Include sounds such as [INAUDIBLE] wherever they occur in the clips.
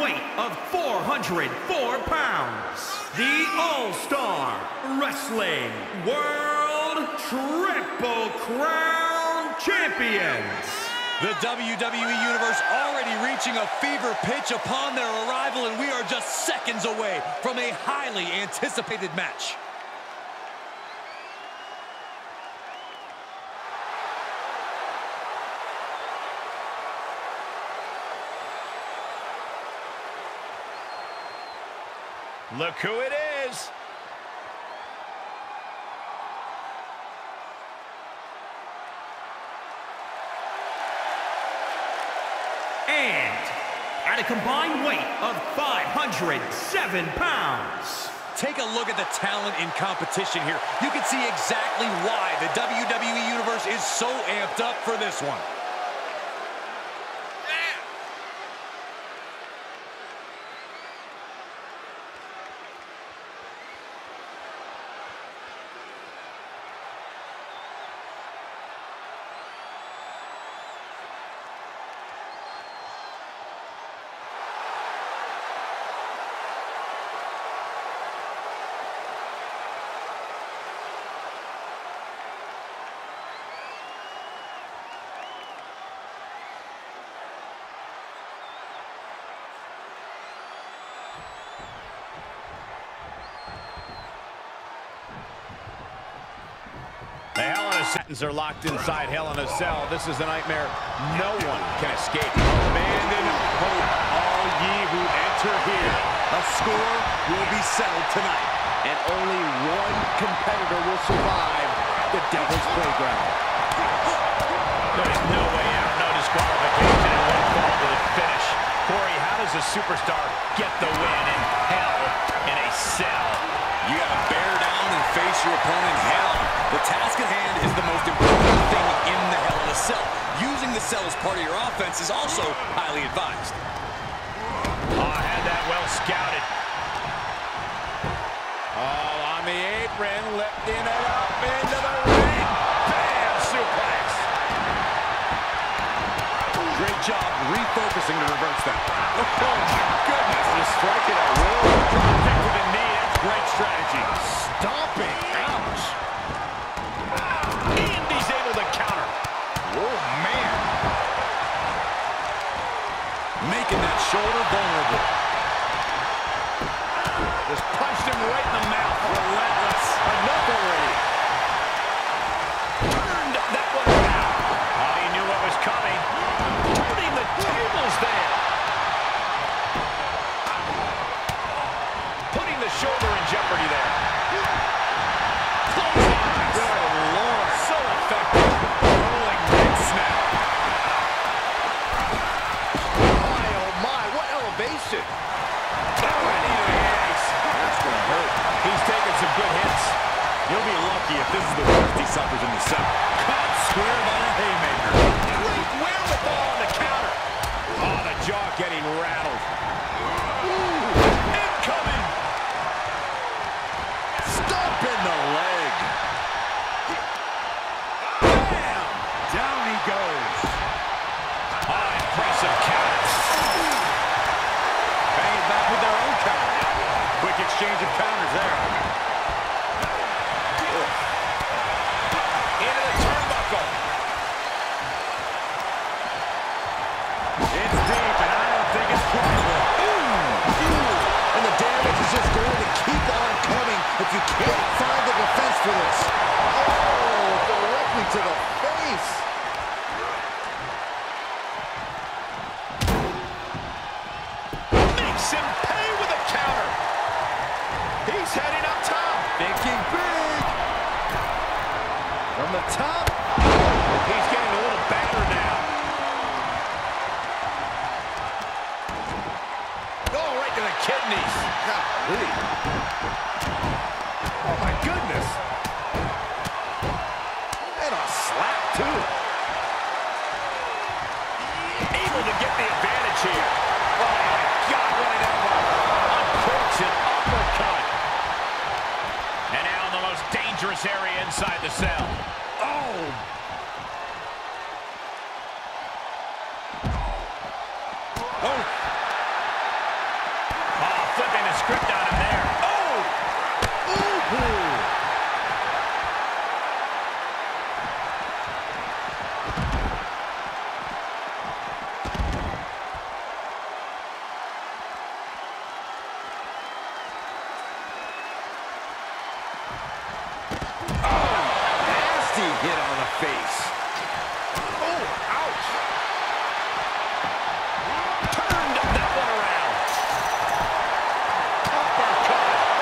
weight of 404 pounds, the All-Star Wrestling World Triple Crown Champions. The WWE Universe already reaching a fever pitch upon their arrival, and we are just seconds away from a highly anticipated match. Look who it is. And at a combined weight of 507 pounds, Take a look at the talent in competition here. You can see exactly why the WWE Universe is so amped up for this one. Sentence are locked inside Hell in a Cell. This is a nightmare no one can escape. Abandon hope, all ye who enter here. A score will be settled tonight, and only one competitor will survive the Devil's Playground. There's no way out, no disqualification, and one fall to the finish. Corey, how does a superstar get the win in Hell in a Cell? You gotta bear down and face your opponent hell. The task at hand is the most important thing in the Hell in a Cell. Using the cell as part of your offense is also highly advised. Oh, I had that well scouted. Oh, on the apron, lifting it up into the ring. Bam, suplex. Great job refocusing to reverse that. [LAUGHS] Oh, my goodness, just striking at will. Drop to the knee, great strategy. Stomping. Ouch. And he's able to counter. Oh, man. Making that shoulder vulnerable. Just punched him right in the mouth. Relentless. Enough already. Turned that one around. Oh, he knew what was coming. goodness. And a slap, too. Able to get the advantage here. Oh, my God, uppercut. And now in the most dangerous area inside the cell. Face. Oh, ouch! Turned that one around. Uppercut.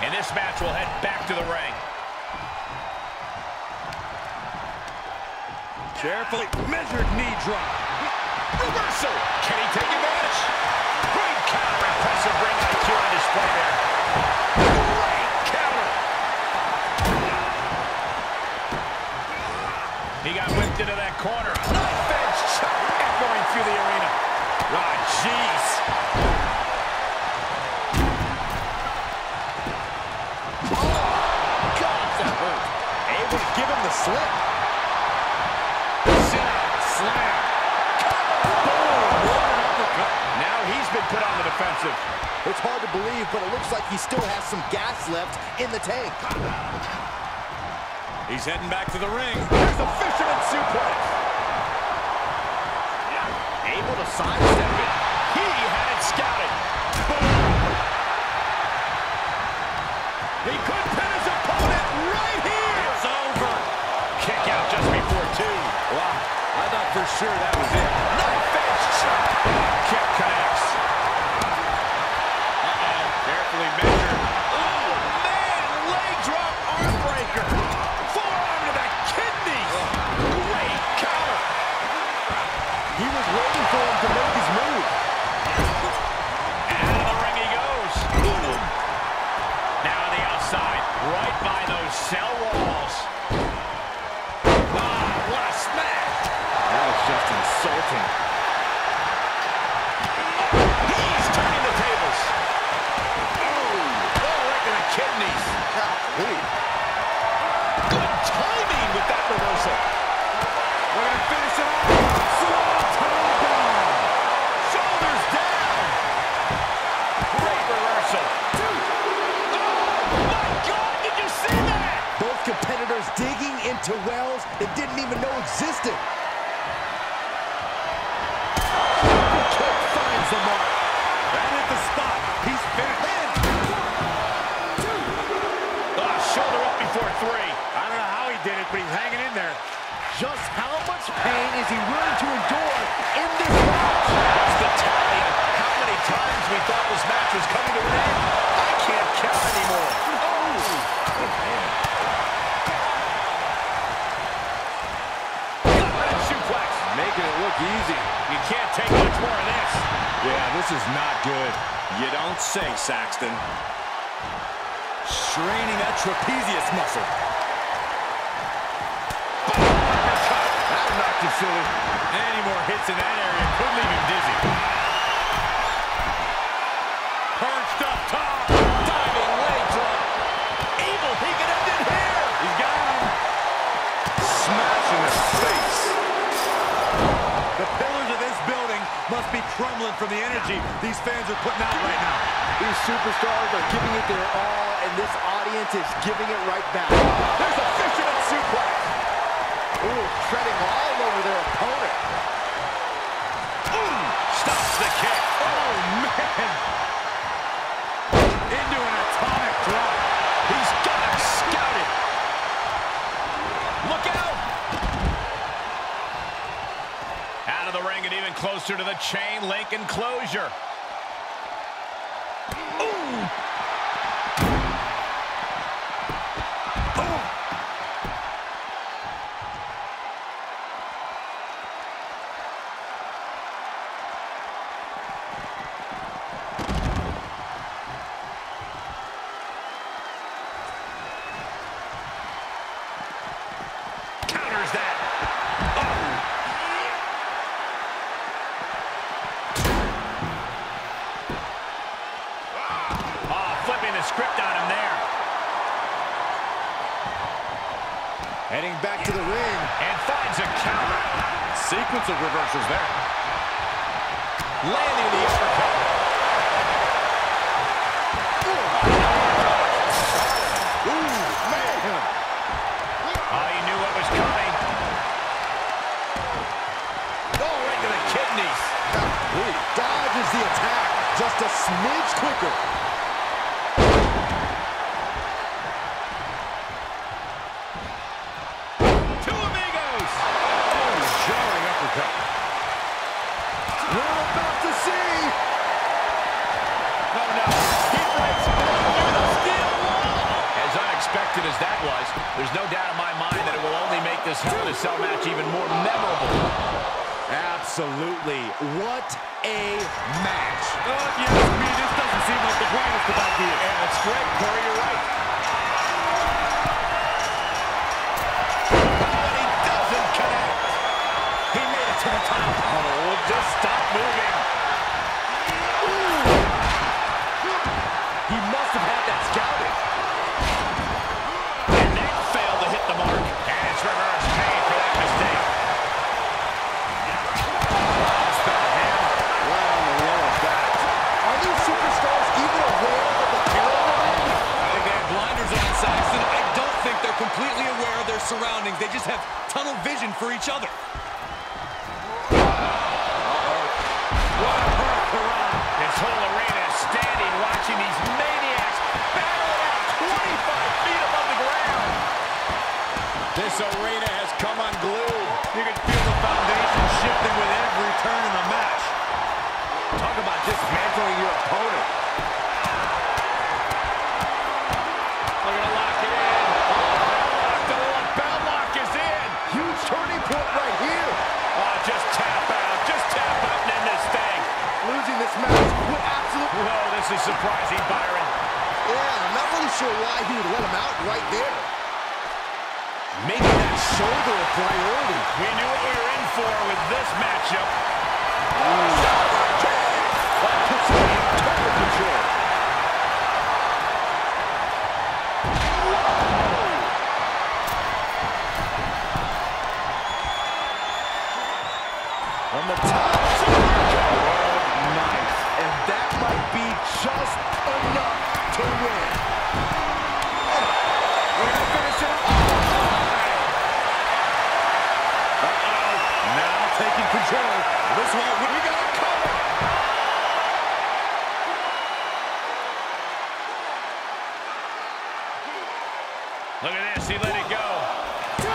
And this match will head back to the ring. Carefully measured knee drop. Reversal. Can he take advantage? Great counter. Impressive ring IQ on display there. Into that corner. Knife edge chop echoing through the arena. Ah, jeez. Able to give him the slip. Sit out. Slam. Boom. What an uppercut. Now he's been put on the defensive. It's hard to believe, but it looks like he still has some gas left in the tank. He's heading back to the ring. There's a fisherman suplex. Able to sidestep it. He had it scouted. Boom. He could pin his opponent right here. It's over. Kick out just before two. Wow, I thought for sure that was it. Knife into wells they didn't even know existed. Kick finds the mark. Right at the spot. He's finished. Oh, shoulder up before three. I don't know how he did it, but he's hanging in there. Just how much pain is he willing to endure in this match? That's the tally how many times we thought this match was coming to an end. I can't count anymore. Oh, Gutted suplex. Making it look easy. You can't take much more of this. Yeah, this is not good. You don't say, Saxton. Straining that trapezius muscle. That knocked him silly. Any more hits in that area could leave him dizzy. From the energy these fans are putting out right now. These superstars are giving it their all, and this audience is giving it right back. There's a fisherman suplex. Ooh, treading all over their opponent. Stops the kick. Oh, man. Into an atomic drop. He's got him scouted. Look out. Out of the ring and even closer to the chain link enclosure. Heading back to the ring. And finds a counter. Sequence of reversals there. Landing the uppercut. Oh, he knew what was coming. Oh, right to the kidneys. Dodges the attack just a smidge quicker. There's no doubt in my mind that it will only make this Hell in a Cell match even more memorable. Absolutely. What a match. If you me, this doesn't seem like the greatest of ideas. And it's great, Corey, you're right. Oh, and he doesn't connect. He made it to the top. Oh, just stop surroundings. They just have tunnel vision for each other. This whole arena is standing watching these maniacs battle it out 25 feet above the ground. This arena is surprising, Byron. Yeah, I'm not really sure why he would let him out right there. Making that shoulder a priority. We knew what we were in for with this matchup. That puts him in total control. From the top. One, we got it covered. Look at this. He let it go. Uh-oh.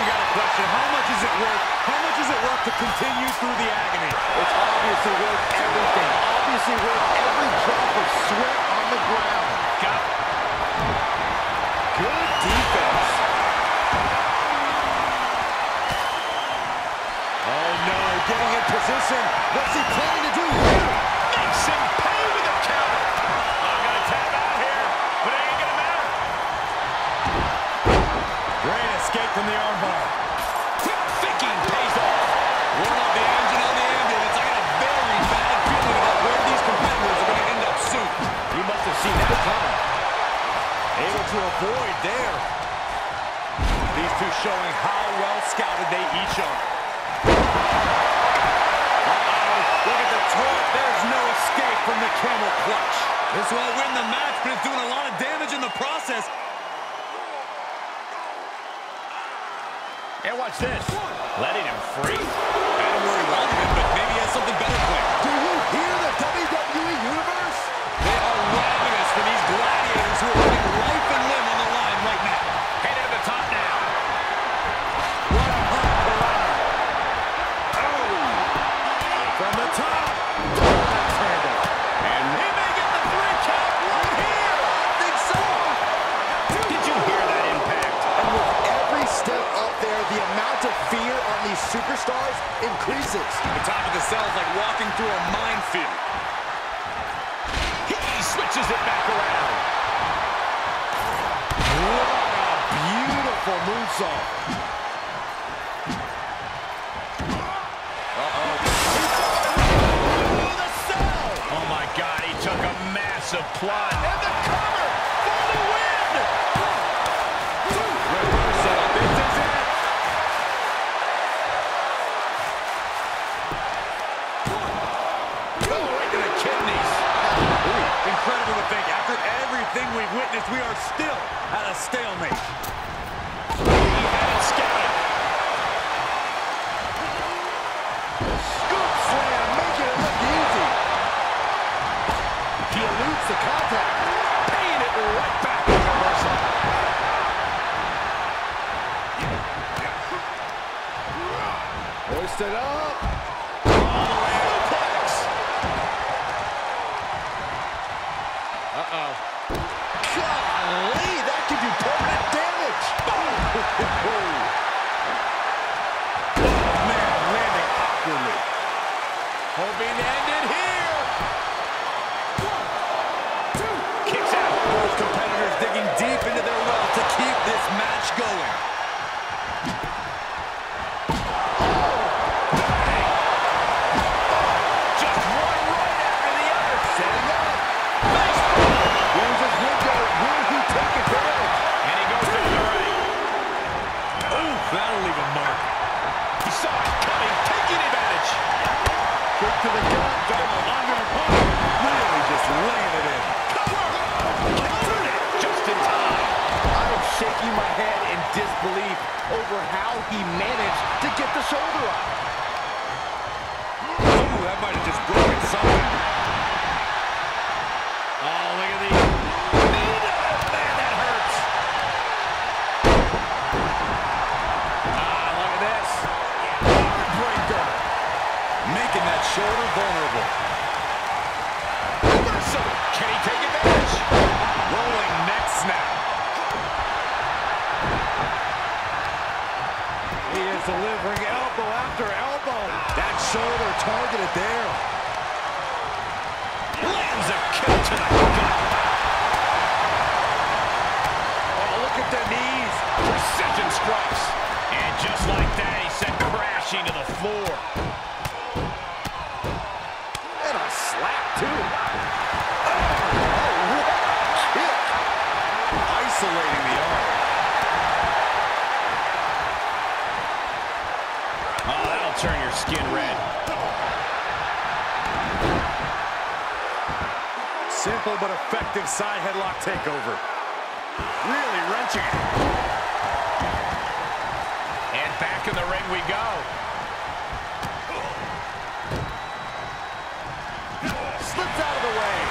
You got a question. How much is it worth? How much is it worth to continue through the agony? It's obviously worth everything. Obviously worth every drop of sweat on the ground. Position. What's he planning to do here? Makes him pay with a counter. I'm going to tap out here, but it ain't going to matter. Great escape from the armbar. Quick thinking pays off. Warm up the engine on the ambulance. I got a very bad feeling about where these competitors are going to end up soon. He must have seen that coming. Able to avoid there. These two showing how well scouted they each are. Camel clutch. This won't win the match, but it's doing a lot of damage in the process. And watch this. Letting him free. I don't worry about him, but maybe he has something better planned. Do you hear the WWE Universe? They are ravenous for these gladiators who are putting life and limb on these superstars increases. The top of the cell is like walking through a minefield. He switches it back around. What a beautiful moonsault. Through the cell. Oh my God, he took a massive plunge. Thing we've witnessed, we are still at a stalemate. He had it. Scoop slam, making it look easy. He eludes the contact, paying it right back it up. This match that shoulder vulnerable. Reversal. Can he take advantage? Rolling neck snap. He is delivering elbow after elbow. That shoulder targeted there. Lands a kick to the. Oh, look at the knees. Precision strikes. And just like that, he sent crashing to the floor. Skin red. Simple but effective side headlock takeover. Really wrenching it. And back in the ring we go. Slips out of the way.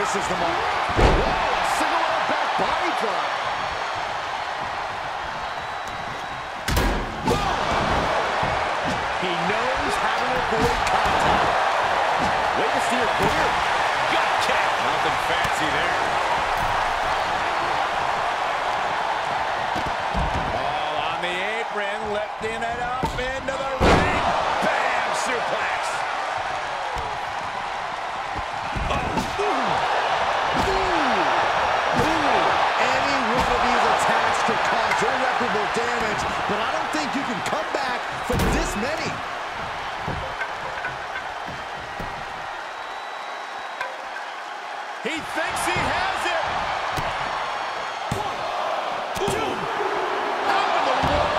Misses the mark. Whoa, a single back body drop. Has it. Out in the world.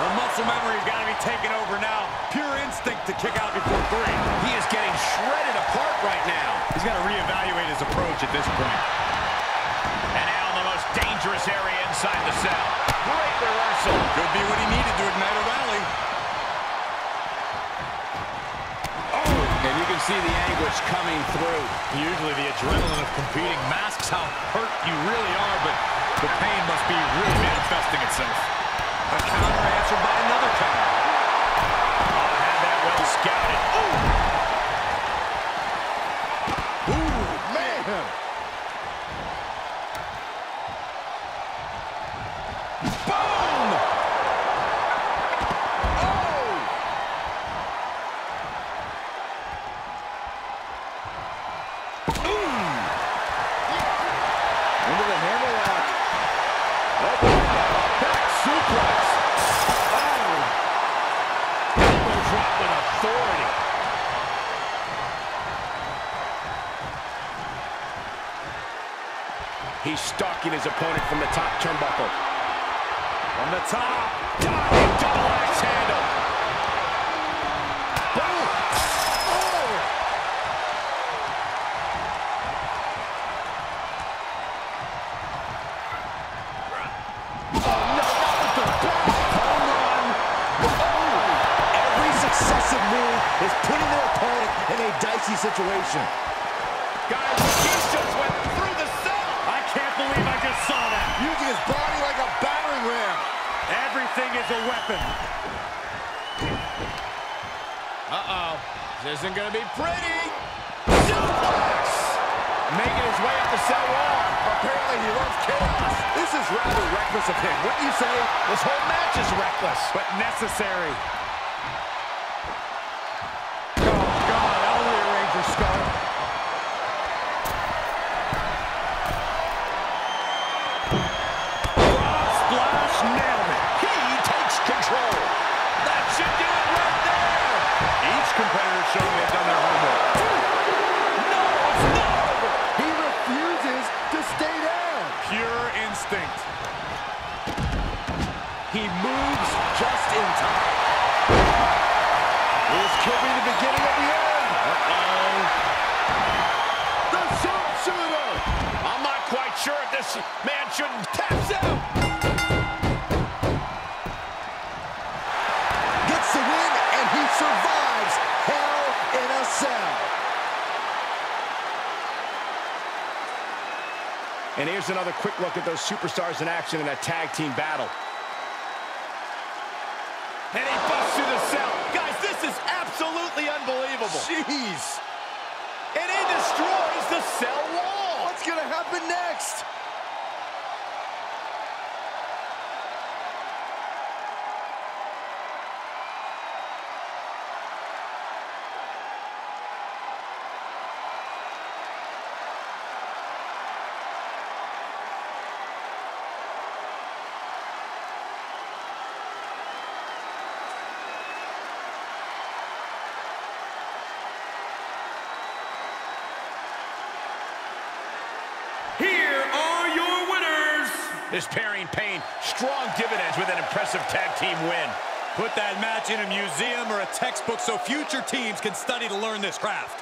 The muscle memory's got to be taken over now. Pure instinct to kick out before three. He is getting shredded apart right now. He's got to reevaluate his approach at this point. See the anguish coming through. Usually the adrenaline of competing masks how hurt you really are, but the pain must be really manifesting itself. A counter answered by another counter. Oh, had that well scouted. Ooh, man. [LAUGHS] Boom! Dicey situation. Guys, he just went through the cell. I can't believe I just saw that. Using his body like a battering ram. Everything is a weapon. Uh-oh. This isn't going to be pretty. Suplex! Making his way up the cell wall. Apparently he loves chaos. This is rather reckless of him, wouldn't you say? This whole match is reckless. But necessary. Each competitor showing they've done their homework. No. He refuses to stay down. Pure instinct. He moves just in time. This could be the beginning of the end. Uh-oh. The sharpshooter. I'm not quite sure if this man shouldn't taps out. And here's another quick look at those superstars in action in a tag team battle. And he busts through the cell. Guys, this is absolutely unbelievable. Jeez. And he destroys the cell wall. What's going to happen next? This pairing pain strong dividends with an impressive tag team win. Put that match in a museum or a textbook so future teams can study to learn this craft.